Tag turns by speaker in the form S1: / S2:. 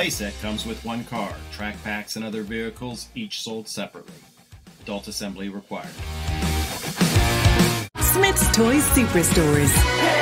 S1: playset comes with one car, track packs, and other vehicles, each sold separately. Adult assembly required.
S2: Smith's Toys Superstores.